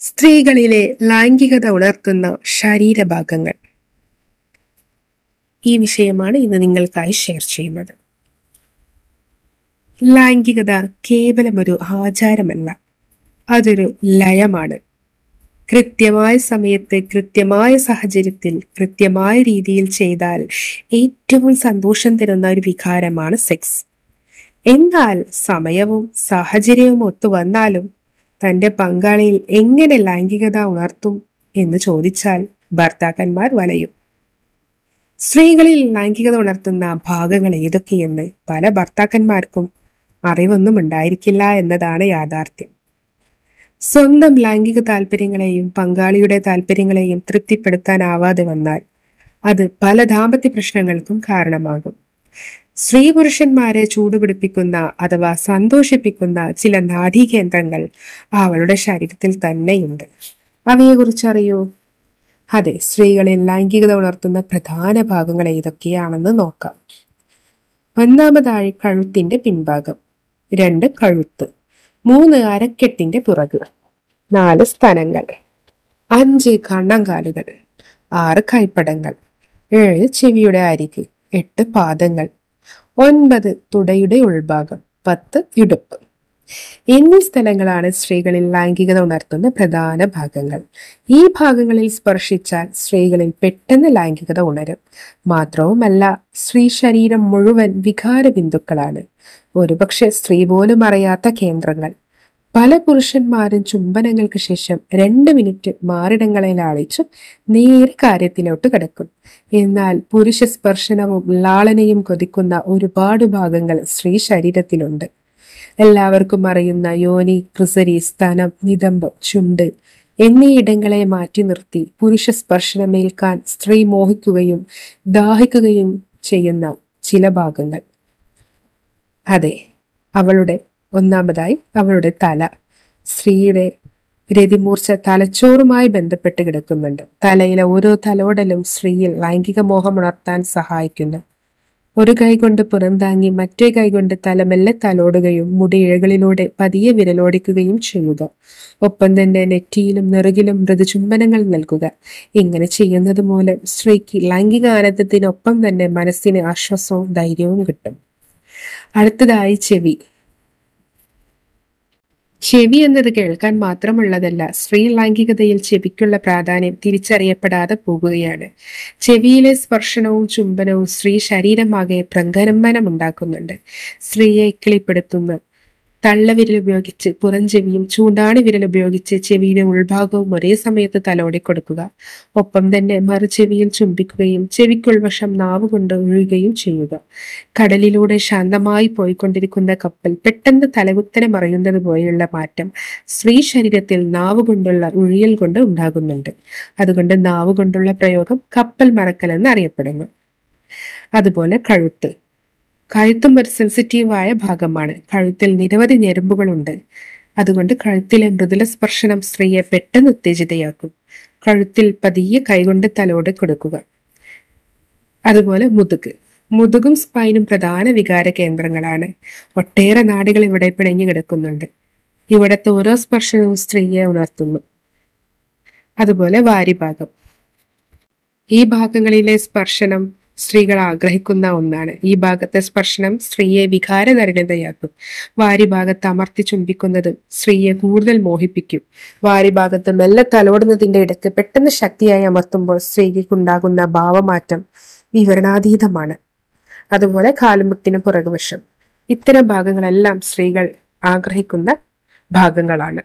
സ്ത്രീകളിലെ ലൈംഗികത ഉണർത്തുന്ന ശരീരഭാഗങ്ങൾ. ഈ വിഷയമാണ് ഇന്ന് നിങ്ങൾക്കായി ഷെയർ ചെയ്യുന്നത്. ലൈംഗികത കേവലം ഒരു ആചാരമല്ല. അതൊരു ലയമാണ്. കൃത്യമായ സമയത്ത് കൃത്യമായ സാഹചര്യത്തിൽ കൃത്യമായ രീതിയിൽ ചെയ്താൽ ഏറ്റവും സന്തോഷം തരുന്ന ഒരു വികാരമാണ് സെക്സ് എന്നാൽ സമയവും സാഹചര്യവും ഒത്തു വന്നാലും തന്റെ പങ്കാളിയിൽ എങ്ങനെ ലൈംഗികത ഉണർത്തും എന്ന് ചോദിച്ചാൽ ഭർത്താക്കന്മാർ വലയും. സ്ത്രീകളിൽ ലൈംഗികത ഉണർത്തുന്ന ഭാഗങ്ങൾ ഏതൊക്കെയെന്ന് പല ഭർത്താക്കന്മാർക്കും അറിവൊന്നും ഉണ്ടായിരിക്കില്ല എന്നതാണ് യാഥാർത്ഥ്യം. സ്വന്തം ലൈംഗിക താല്പര്യങ്ങളെയും പങ്കാളിയുടെ താല്പര്യങ്ങളെയും തൃപ്തിപ്പെടുത്താനാവാതെ വന്നാൽ അത് പല ദാമ്പത്യ പ്രശ്നങ്ങൾക്കും കാരണമാകും. സ്ത്രീ പുരുഷന്മാരെ ചൂടുപിടിപ്പിക്കുന്ന അഥവാ സന്തോഷിപ്പിക്കുന്ന ചില നാഡീകേന്ദ്രങ്ങൾ അവളുടെ ശരീരത്തിൽ തന്നെയുണ്ട്. അവയെക്കുറിച്ച് അറിയോ അതെ സ്ത്രീകളിൽ ലൈംഗികത ഉണർത്തുന്ന പ്രധാന ഭാഗങ്ങൾ ഏതൊക്കെയാണെന്ന് നോക്കാം. ഒന്നാമതായി കഴുത്തിന്റെ പിൻഭാഗം രണ്ട് കഴുത്ത് മൂന്ന് അരക്കെട്ടിന്റെ പുറക് നാല് സ്ഥലങ്ങൾ അഞ്ച് കണ്ണങ്കാലുകൾ ആറ് കൈപ്പടങ്ങൾ ഏഴ് ചെവിയുടെ അരിക് എട്ട് പാദങ്ങൾ ഒൻപത് തുടയുടെ ഉൾഭാഗം പത്ത് ഇടുപ്പ്. എന്നീ സ്ഥലങ്ങളാണ് സ്ത്രീകളിൽ ലൈംഗികത ഉണർത്തുന്ന പ്രധാന ഭാഗങ്ങൾ. ഈ ഭാഗങ്ങളിൽ സ്പർശിച്ചാൽ സ്ത്രീകളിൽ പെട്ടെന്ന് ലൈംഗികത ഉണരും. മാത്രവുമല്ല സ്ത്രീ ശരീരം മുഴുവൻ വികാര ബിന്ദുക്കളാണ് ഒരുപക്ഷെ സ്ത്രീ പോലും അറിയാത്ത കേന്ദ്രങ്ങൾ. പല പുരുഷന്മാരും ചുംബനങ്ങൾക്ക് ശേഷം രണ്ട് മിനിറ്റ് മാറിടങ്ങളിൽ ആളിച്ചു നേരെ കാര്യത്തിലോട്ട് കിടക്കും. എന്നാൽ പുരുഷ സ്പർശനവും ലാളനയും കൊതിക്കുന്ന ഒരുപാട് ഭാഗങ്ങൾ സ്ത്രീ ശരീരത്തിലുണ്ട്. എല്ലാവർക്കും അറിയുന്ന യോനി ക്രിസരി സ്തനം നിതംബം ചുണ്ട് എന്നീ ഇടങ്ങളെ മാറ്റി നിർത്തി പുരുഷ സ്പർശനമേൽക്കാൻ സ്ത്രീ മോഹിക്കുകയും ദാഹിക്കുകയും ചെയ്യുന്ന ചില ഭാഗങ്ങൾ. അതെ അവളുടെ ഒന്നാമതായി അവളുടെ തല. സ്ത്രീയുടെ രതിമൂർച്ച തലച്ചോറുമായി ബന്ധപ്പെട്ട് കിടക്കുന്നുണ്ട്. തലയിലെ ഓരോ തലോടലും സ്ത്രീയിൽ ലൈംഗിക മോഹം ഉണർത്താൻ സഹായിക്കുന്നു. ഒരു കൈ കൊണ്ട് പുറംതാങ്ങി മറ്റേ കൈ കൊണ്ട് തലമെല്ലെ തലോടുകയും മുടിയിഴകളിലൂടെ പതിയെ വിരലോടിക്കുകയും ചെയ്യുക. ഒപ്പം തന്നെ നെറ്റിയിലും നിറുകിലും മൃദുചുംബനങ്ങൾ നൽകുക. ഇങ്ങനെ ചെയ്യുന്നത് മൂലം സ്ത്രീക്ക് ലൈംഗിക ആനന്ദത്തിനൊപ്പം തന്നെ മനസ്സിന് ആശ്വാസവും ധൈര്യവും കിട്ടും. അടുത്തതായി ചെവി. ചെവി എന്നത് കേൾക്കാൻ മാത്രമുള്ളതല്ല സ്ത്രീ ലൈംഗികതയിൽ ചെവിക്കുള്ള പ്രാധാന്യം തിരിച്ചറിയപ്പെടാതെ പോകുകയാണ്. ചെവിയിലെ സ്പർശനവും ചുംബനവും സ്ത്രീ ശരീരമാകെ പ്രകമ്പനം ഉണ്ടാക്കുന്നുണ്ട്. സ്ത്രീയെ കിളിപ്പെടുത്തുന്ന. തള്ളവിരൽ ഉപയോഗിച്ച് പുറംചെവിയും ചൂണ്ടാണി വിരൽ ഉപയോഗിച്ച് ചെവിയുടെ ഉൾഭാഗവും ഒരേ സമയത്ത് തലോടി കൊടുക്കുക. ഒപ്പം തന്നെ മറുചെവിയിൽ ചുംബിക്കുകയും ചെവിക്കുൾവശം നാവ് കൊണ്ട് ഒഴുകുകയും ചെയ്യുക. കടലിലൂടെ ശാന്തമായി പോയിക്കൊണ്ടിരിക്കുന്ന കപ്പൽ പെട്ടെന്ന് തലകുത്തനെ മറയുന്നത് പോലെയുള്ള മാറ്റം സ്ത്രീ ശരീരത്തിൽ നാവ് കൊണ്ടുള്ള ഉഴിയൽ കൊണ്ട് ഉണ്ടാകുന്നുണ്ട്. അതുകൊണ്ട് നാവ് കൊണ്ടുള്ള പ്രയോഗം കപ്പൽ മറക്കൽ എന്ന് അറിയപ്പെടുന്നു. അതുപോലെ കഴുത്ത്. കഴുത്തും ഒരു സെൻസിറ്റീവായ ഭാഗമാണ്. കഴുത്തിൽ നിരവധി ഞരമ്പുകളുണ്ട്. അതുകൊണ്ട് കഴുത്തിലെ മൃദുല സ്പർശനം സ്ത്രീയെ പെട്ടെന്ന് ഉത്തേജിതയാക്കും. കഴുത്തിൽ പതിയെ കൈകൊണ്ട് തലോട് കൊടുക്കുക. അതുപോലെ മുതുക്. മുതുകും സ്പൈനും പ്രധാന വികാര കേന്ദ്രങ്ങളാണ്. ഒട്ടേറെ നാടുകൾ ഇവിടെ പിണഞ്ഞു കിടക്കുന്നുണ്ട്. ഇവിടത്തെ ഓരോ സ്പർശനവും സ്ത്രീയെ ഉണർത്തുന്നു. അതുപോലെ വാരിഭാഗം. ഈ ഭാഗങ്ങളിലെ സ്പർശനം സ്ത്രീകൾ ആഗ്രഹിക്കുന്ന ഒന്നാണ്. ഈ ഭാഗത്തെ സ്പർശനം സ്ത്രീയെ വികാരതരളിതയാക്കും വാരിഭാഗത്ത് അമർത്തി ചുംബിക്കുന്നതും സ്ത്രീയെ കൂടുതൽ മോഹിപ്പിക്കും. വാരി വാരിഭാഗത്ത് മെല്ലെ തലോടുന്നതിന്റെ ഇടയ്ക്ക് പെട്ടെന്ന് ശക്തിയായി അമർത്തുമ്പോൾ സ്ത്രീക്കുണ്ടാകുന്ന ഭാവമാറ്റം വിവരണാതീതമാണ്. അതുപോലെ കാലുമുട്ടിന് പുറകുവശം. ഇത്തരം ഭാഗങ്ങളെല്ലാം സ്ത്രീകൾ ആഗ്രഹിക്കുന്ന ഭാഗങ്ങളാണ്.